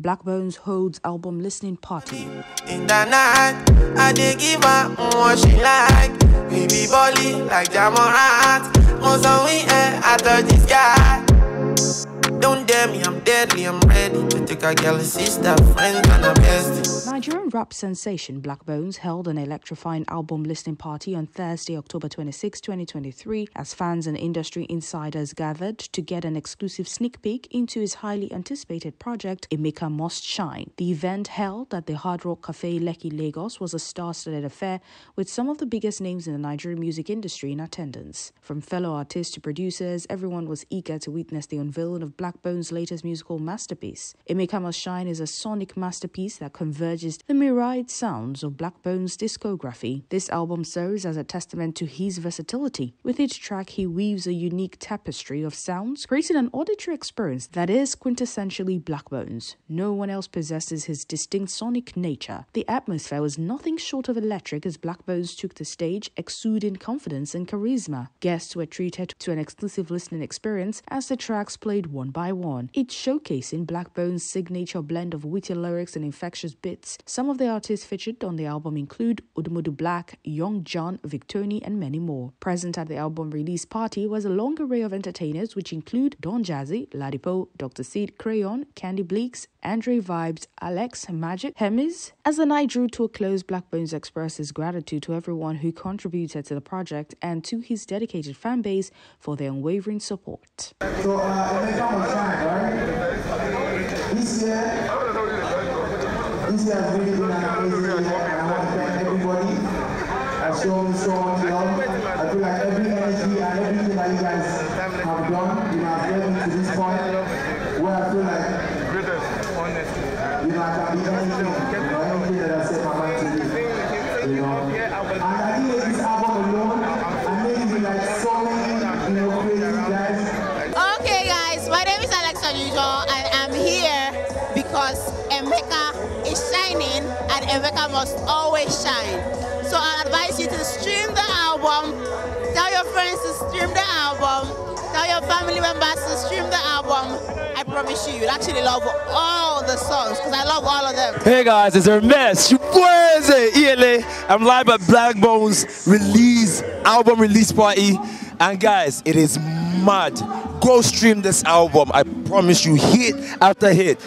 Blaqbonez holds album listening party. In the night, I dey give her what she like. Baby body like Ja Morant. Most of we I touch the sky. Don't me, I'm deadly, I'm ready to take a girl, sister, friend, and a bestie. Nigerian rap sensation Blaqbonez held an electrifying album listening party on Thursday, October 26, 2023, as fans and industry insiders gathered to get an exclusive sneak peek into his highly anticipated project, Emeka Must Shine. The event held at the Hard Rock Cafe Lekki, Lagos was a star-studded affair with some of the biggest names in the Nigerian music industry in attendance. From fellow artists to producers, everyone was eager to witness the unveiling of Blaqbonez' latest musical masterpiece. Emeka Must Shine is a sonic masterpiece that converges the myriad sounds of Blaqbonez discography. This album serves as a testament to his versatility. With each track, he weaves a unique tapestry of sounds, creating an auditory experience that is quintessentially Blaqbonez. No one else possesses his distinct sonic nature. The atmosphere was nothing short of electric as Blaqbonez took the stage, exuding confidence and charisma. Guests were treated to an exclusive listening experience as the tracks played one by one, each showcasing Blaqbonez' signature blend of witty lyrics and infectious beats. Some of the artists featured on the album include Odumodu Blvck, Young Jonn, Victony, and many more. Present at the album release party was a long array of entertainers, which include Don Jazzy, Ladipoe, Dr. Seed, Crayon, Candy Bleakz, Andre Vibez, Alex, Magic, Hemis. As the night drew to a close, Blaqbonez expressed his gratitude to everyone who contributed to the project and to his dedicated fan base for their unwavering support. So, uh, right? This year, this year has really been an amazing year, and I want to thank everybody that's shown so much love. I feel like every energy and everything that you guys have done, you know, has led me to this point where I feel like, you know, I can be anything, you know, anything that I set my mind to do, you know. And I make this album alone. Unusual, and I'm here because Emeka is shining, and Emeka must always shine. So I advise you to stream the album, tell your friends to stream the album, tell your family members to stream the album. I promise you, you'll actually love all the songs because I love all of them. Hey guys, it's Hermes. You boys, ELA. I'm live at Blaqbonez release album release party, and guys, it is mad. Go stream this album. I promise you, hit after hit.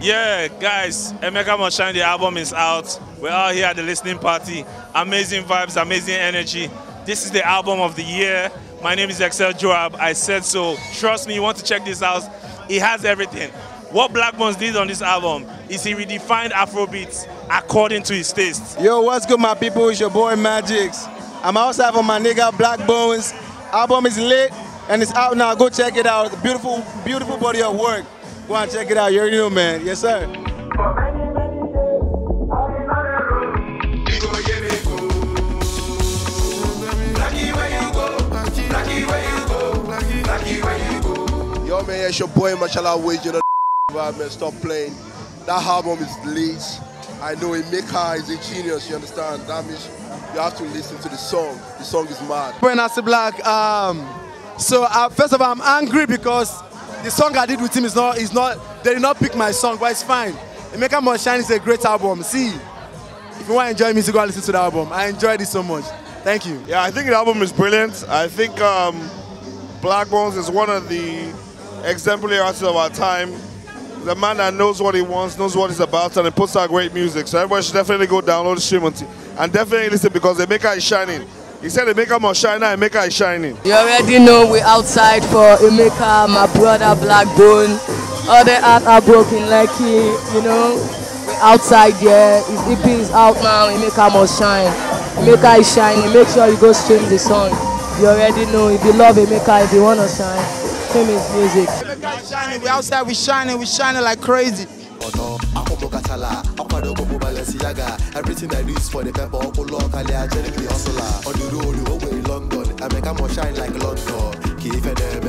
Yeah, guys, Emeka Must Shine, the album is out. We're all here at the listening party. Amazing vibes, amazing energy. This is the album of the year. My name is Excel Joab. I said so. Trust me, you want to check this out. It has everything. What Blaqbonez did on this album is he redefined Afrobeats according to his taste. Yo, what's good, my people? It's your boy Magix. I'm outside for my nigga Blaqbonez. Album is lit and it's out now. Go check it out. Beautiful, beautiful body of work. Go and check it out. You already know, man. Yes, sir. Yo, man, it's your boy Machala Wage. You know, man. Stop playing. That album is lit. I know Emeka is a genius. You understand? That means you have to listen to the song. The song is mad. When I say Black, um, so uh, first of all, I'm angry because the song I did with him is not, is not, they did not pick my song, but it's fine. Emeka Shine is a great album. See, if you want to enjoy music, go listen to the album. I enjoyed it so much. Thank you. Yeah, I think the album is brilliant. I think um, Blaqbonez is one of the exemplary artists of our time. The man that knows what he wants, knows what he's about, and he puts out great music. So everybody should definitely go download the stream and, and definitely listen because Emeka is shining. He said Emeka must shine now, Emeka is shining. You already know we're outside for Emeka, my brother Blackbone. All the art are broken Lucky, you know. We're outside there. His EP is out now. Emeka must shine. Emeka is shining. Make sure you go stream the song. You already know if you love Emeka, if you wanna shine, stream his music. Emeka is shining. We're outside. we're shining. we're shining like crazy. Everything I do is for the pepper, locally, I generally hustler. On the road, over in London, I make a more shine like London. Keep it there, man.